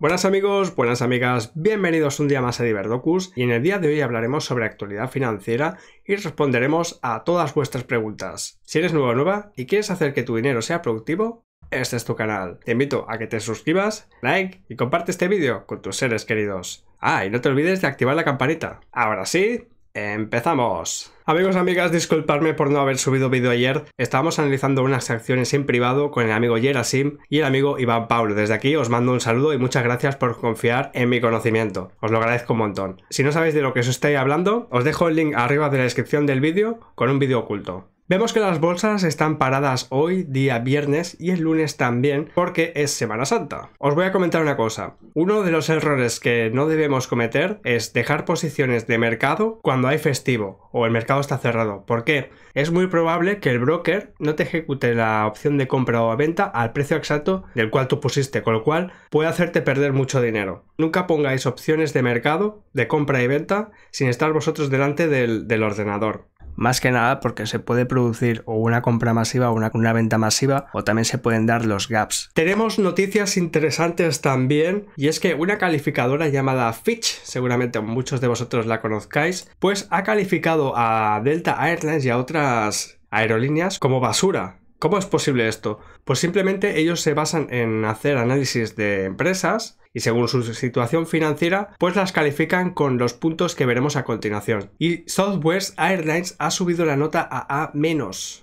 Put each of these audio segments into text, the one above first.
Buenas amigos, buenas amigas, bienvenidos un día más a Diverdocus y en el día de hoy hablaremos sobre actualidad financiera y responderemos a todas vuestras preguntas. Si eres nuevo o nueva y quieres hacer que tu dinero sea productivo, este es tu canal. Te invito a que te suscribas, like y comparte este vídeo con tus seres queridos. Ah, y no te olvides de activar la campanita. Ahora sí, ¡Empezamos! Amigos, amigas, disculpadme por no haber subido vídeo ayer. Estábamos analizando unas acciones en privado con el amigo Yerasim y el amigo Iván Paulo. Desde aquí os mando un saludo y muchas gracias por confiar en mi conocimiento. Os lo agradezco un montón. Si no sabéis de lo que os estoy hablando, os dejo el link arriba de la descripción del vídeo con un vídeo oculto. Vemos que las bolsas están paradas hoy, día viernes, y el lunes también, porque es Semana Santa. Os voy a comentar una cosa. Uno de los errores que no debemos cometer es dejar posiciones de mercado cuando hay festivo o el mercado está cerrado. ¿Por qué? Es muy probable que el broker no te ejecute la opción de compra o venta al precio exacto del cual tú pusiste, con lo cual puede hacerte perder mucho dinero. Nunca pongáis opciones de mercado, de compra y venta, sin estar vosotros delante del, del ordenador. Más que nada porque se puede producir o una compra masiva o una, una, venta masiva o también se pueden dar los gaps. Tenemos noticias interesantes también y es que una calificadora llamada Fitch, seguramente muchos de vosotros la conozcáis, pues ha calificado a Delta Airlines y a otras aerolíneas como basura. ¿Cómo es posible esto? Pues simplemente ellos se basan en hacer análisis de empresas y según su situación financiera, pues las califican con los puntos que veremos a continuación. Y Southwest Airlines ha subido la nota a A-.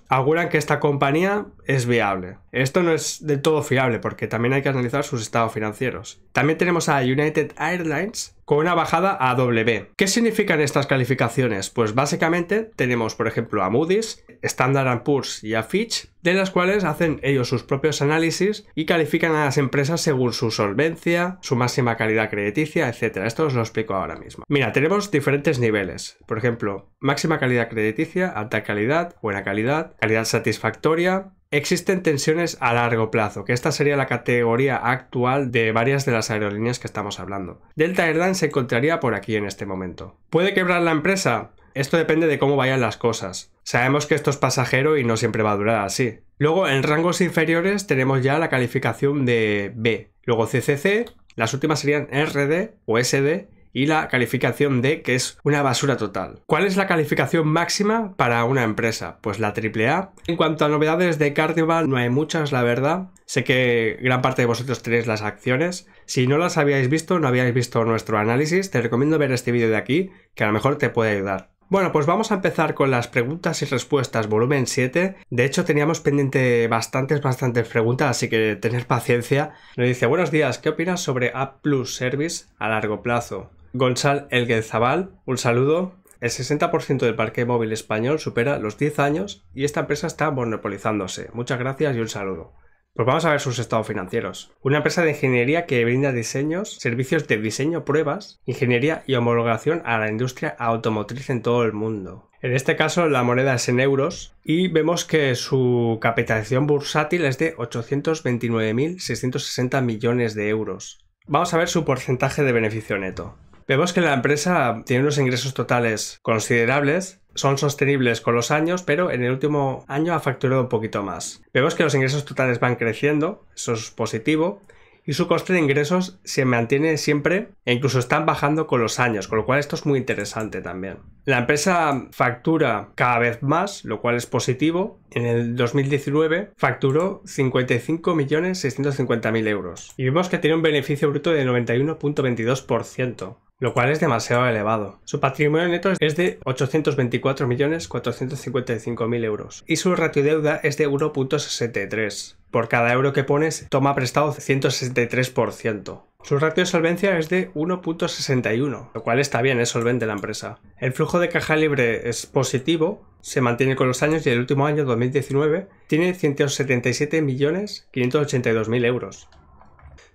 Auguran que esta compañía es viable. Esto no es del todo fiable porque también hay que analizar sus estados financieros. También tenemos a United Airlines con una bajada a W. ¿Qué significan estas calificaciones? Pues básicamente tenemos, por ejemplo, a Moody's, Standard Poor's y a Fitch, de las cuales hacen ellos sus propios análisis y califican a las empresas según su solvencia, su máxima calidad crediticia, etc. Esto os lo explico ahora mismo. Mira, tenemos diferentes niveles. Por ejemplo, máxima calidad crediticia, alta calidad, buena calidad, calidad satisfactoria, Existen tensiones a largo plazo, que esta sería la categoría actual de varias de las aerolíneas que estamos hablando. Delta Airlines se encontraría por aquí en este momento. ¿Puede quebrar la empresa? Esto depende de cómo vayan las cosas. Sabemos que esto es pasajero y no siempre va a durar así. Luego, en rangos inferiores tenemos ya la calificación de B. Luego CCC, las últimas serían RD o SD y la calificación D, que es una basura total. ¿Cuál es la calificación máxima para una empresa? Pues la AAA. En cuanto a novedades de Carnival, no hay muchas, la verdad. Sé que gran parte de vosotros tenéis las acciones. Si no las habíais visto, no habíais visto nuestro análisis, te recomiendo ver este vídeo de aquí, que a lo mejor te puede ayudar. Bueno, pues vamos a empezar con las preguntas y respuestas volumen 7. De hecho, teníamos pendiente bastantes, bastantes preguntas, así que tener paciencia. Nos dice, buenos días, ¿qué opinas sobre App Plus Service a largo plazo? Gonzal Elguezabal, un saludo. El 60% del parque móvil español supera los 10 años y esta empresa está monopolizándose. Muchas gracias y un saludo. Pues vamos a ver sus estados financieros. Una empresa de ingeniería que brinda diseños, servicios de diseño, pruebas, ingeniería y homologación a la industria automotriz en todo el mundo. En este caso la moneda es en euros y vemos que su capitalización bursátil es de 829.660 millones de euros. Vamos a ver su porcentaje de beneficio neto. Vemos que la empresa tiene unos ingresos totales considerables, son sostenibles con los años, pero en el último año ha facturado un poquito más. Vemos que los ingresos totales van creciendo, eso es positivo, y su coste de ingresos se mantiene siempre e incluso están bajando con los años, con lo cual esto es muy interesante también. La empresa factura cada vez más, lo cual es positivo. En el 2019 facturó 55.650.000 euros y vemos que tiene un beneficio bruto de 91.22% lo cual es demasiado elevado. Su patrimonio neto es de 824.455.000 euros y su ratio de deuda es de 1.63. Por cada euro que pones, toma prestado 163%. Su ratio de solvencia es de 1.61, lo cual está bien, es solvente la empresa. El flujo de caja libre es positivo, se mantiene con los años y el último año, 2019, tiene 177.582.000 euros.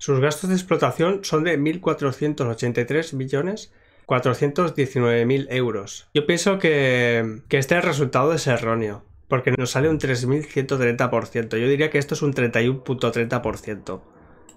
Sus gastos de explotación son de 1.483 millones 419.000 euros. Yo pienso que, que este resultado es erróneo, porque nos sale un 3.130%. Yo diría que esto es un 31.30%.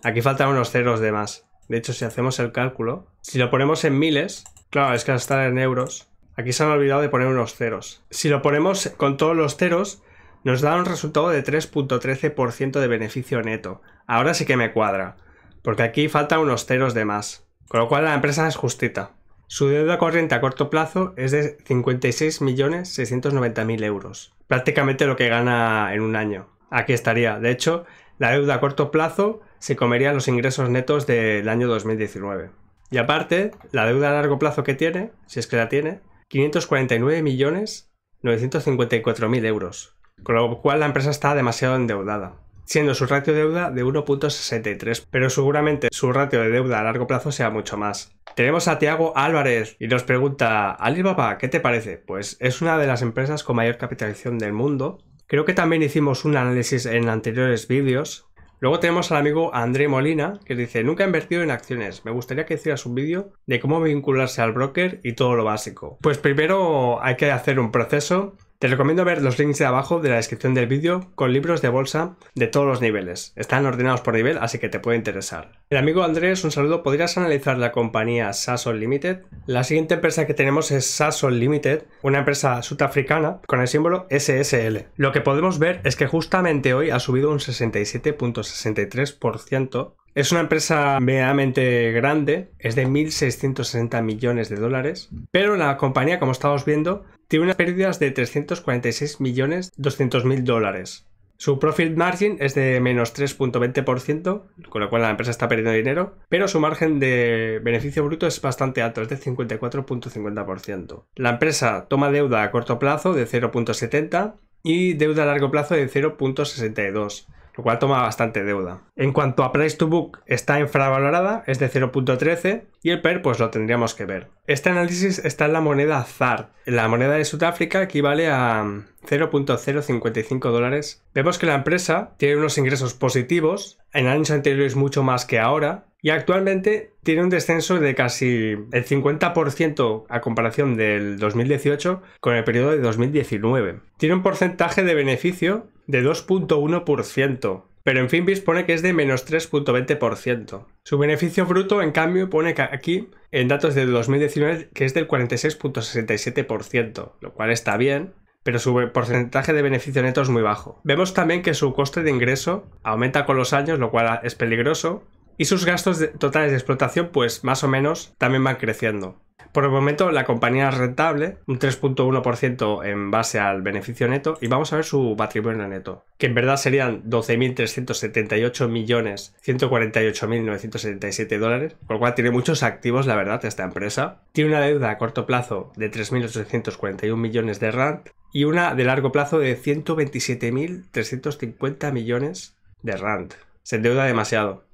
Aquí faltan unos ceros de más. De hecho, si hacemos el cálculo, si lo ponemos en miles, claro, es que al estar en euros, aquí se han olvidado de poner unos ceros. Si lo ponemos con todos los ceros, nos da un resultado de 3.13% de beneficio neto. Ahora sí que me cuadra. Porque aquí faltan unos ceros de más, con lo cual la empresa es justita. Su deuda corriente a corto plazo es de 56.690.000 euros, prácticamente lo que gana en un año. Aquí estaría. De hecho, la deuda a corto plazo se comería los ingresos netos del año 2019. Y aparte, la deuda a largo plazo que tiene, si es que la tiene, 549.954.000 euros. Con lo cual la empresa está demasiado endeudada siendo su ratio de deuda de 1.63, pero seguramente su ratio de deuda a largo plazo sea mucho más. Tenemos a Tiago Álvarez y nos pregunta, Alibaba, ¿qué te parece? Pues es una de las empresas con mayor capitalización del mundo. Creo que también hicimos un análisis en anteriores vídeos. Luego tenemos al amigo André Molina que dice, nunca he invertido en acciones, me gustaría que hicieras un vídeo de cómo vincularse al broker y todo lo básico. Pues primero hay que hacer un proceso te recomiendo ver los links de abajo de la descripción del vídeo con libros de bolsa de todos los niveles. Están ordenados por nivel, así que te puede interesar. El amigo Andrés, un saludo. ¿Podrías analizar la compañía Sasol Limited? La siguiente empresa que tenemos es Sasol Limited, una empresa sudafricana con el símbolo SSL. Lo que podemos ver es que justamente hoy ha subido un 67.63% es una empresa medianamente grande, es de 1.660 millones de dólares, pero la compañía, como estamos viendo, tiene unas pérdidas de 346 millones 200 mil dólares. Su profit margin es de menos 3.20%, con lo cual la empresa está perdiendo dinero, pero su margen de beneficio bruto es bastante alto, es de 54.50%. La empresa toma deuda a corto plazo de 0.70 y deuda a largo plazo de 0.62 lo cual toma bastante deuda. En cuanto a price to book, está infravalorada, es de 0.13 y el PER pues lo tendríamos que ver. Este análisis está en la moneda ZAR. La moneda de Sudáfrica equivale a 0.055 dólares. Vemos que la empresa tiene unos ingresos positivos, en años anteriores mucho más que ahora, y actualmente tiene un descenso de casi el 50% a comparación del 2018 con el periodo de 2019. Tiene un porcentaje de beneficio de 2.1%, pero en Finbis pone que es de menos 3.20%. Su beneficio bruto, en cambio, pone aquí en datos de 2019 que es del 46.67%, lo cual está bien, pero su porcentaje de beneficio neto es muy bajo. Vemos también que su coste de ingreso aumenta con los años, lo cual es peligroso, y sus gastos totales de explotación, pues más o menos, también van creciendo. Por el momento la compañía es rentable, un 3.1% en base al beneficio neto y vamos a ver su patrimonio neto, que en verdad serían 12.378.148.977 dólares, con lo cual tiene muchos activos, la verdad, esta empresa. Tiene una deuda a corto plazo de 3.841 millones de RAND y una de largo plazo de 127.350 millones de RAND. Se endeuda demasiado.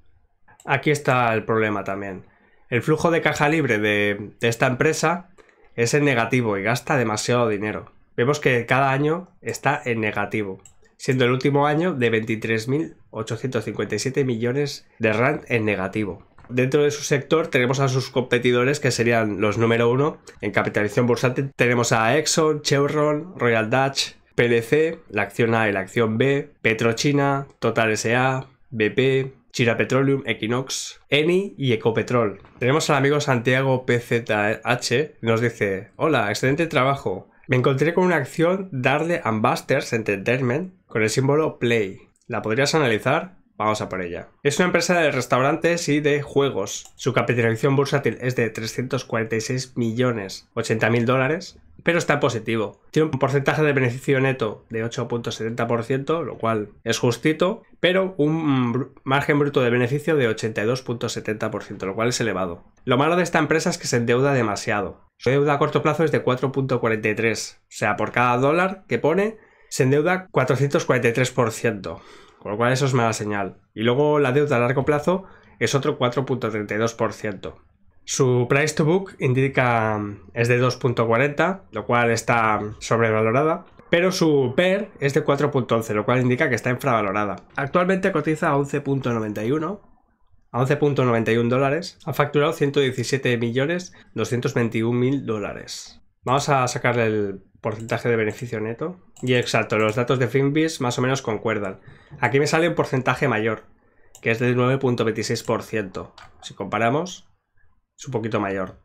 Aquí está el problema también el flujo de caja libre de, esta empresa es en negativo y gasta demasiado dinero. Vemos que cada año está en negativo, siendo el último año de 23.857 millones de RAND en negativo. Dentro de su sector tenemos a sus competidores que serían los número uno en capitalización bursátil. Tenemos a Exxon, Chevron, Royal Dutch, PLC, la acción A y la acción B, Petrochina, Total SA, BP, Chira Petroleum, Equinox, Eni y Ecopetrol. Tenemos al amigo Santiago PZH, nos dice, hola, excelente trabajo. Me encontré con una acción Darle Ambasters Entertainment con el símbolo Play. ¿La podrías analizar? Vamos a por ella. Es una empresa de restaurantes y de juegos. Su capitalización bursátil es de 346 millones 80 mil dólares pero está positivo. Tiene un porcentaje de beneficio neto de 8.70%, lo cual es justito, pero un margen bruto de beneficio de 82.70%, lo cual es elevado. Lo malo de esta empresa es que se endeuda demasiado. Su deuda a corto plazo es de 4.43, o sea, por cada dólar que pone, se endeuda 443%, con lo cual eso es mala señal. Y luego la deuda a largo plazo es otro 4.32%. Su price to book indica es de 2.40, lo cual está sobrevalorada. Pero su PER es de 4.11, lo cual indica que está infravalorada. Actualmente cotiza a 11.91, a 11.91 dólares. Ha facturado 117 millones 221 mil dólares. Vamos a sacarle el porcentaje de beneficio neto. Y exacto, los datos de Finbis más o menos concuerdan. Aquí me sale un porcentaje mayor, que es del 9.26%. Si comparamos, es un poquito mayor.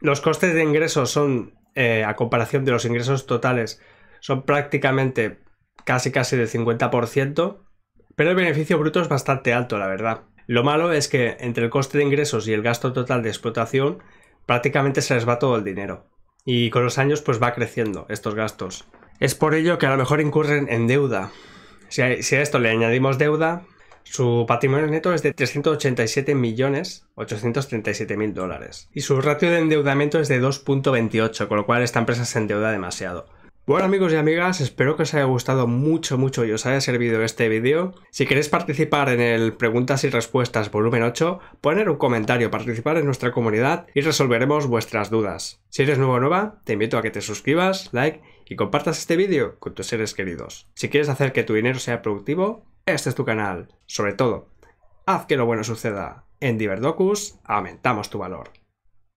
Los costes de ingresos son, eh, a comparación de los ingresos totales, son prácticamente casi casi del 50%, pero el beneficio bruto es bastante alto, la verdad. Lo malo es que entre el coste de ingresos y el gasto total de explotación prácticamente se les va todo el dinero. Y con los años pues va creciendo estos gastos. Es por ello que a lo mejor incurren en deuda. Si a, si a esto le añadimos deuda, su patrimonio neto es de 387.837.000 dólares. Y su ratio de endeudamiento es de 2.28, con lo cual esta empresa se endeuda demasiado. Bueno amigos y amigas, espero que os haya gustado mucho mucho y os haya servido este vídeo. Si queréis participar en el Preguntas y Respuestas volumen 8, poner un comentario, participar en nuestra comunidad y resolveremos vuestras dudas. Si eres nuevo o nueva, te invito a que te suscribas, like y compartas este vídeo con tus seres queridos. Si quieres hacer que tu dinero sea productivo, este es tu canal. Sobre todo, haz que lo bueno suceda. En Diverdocus aumentamos tu valor.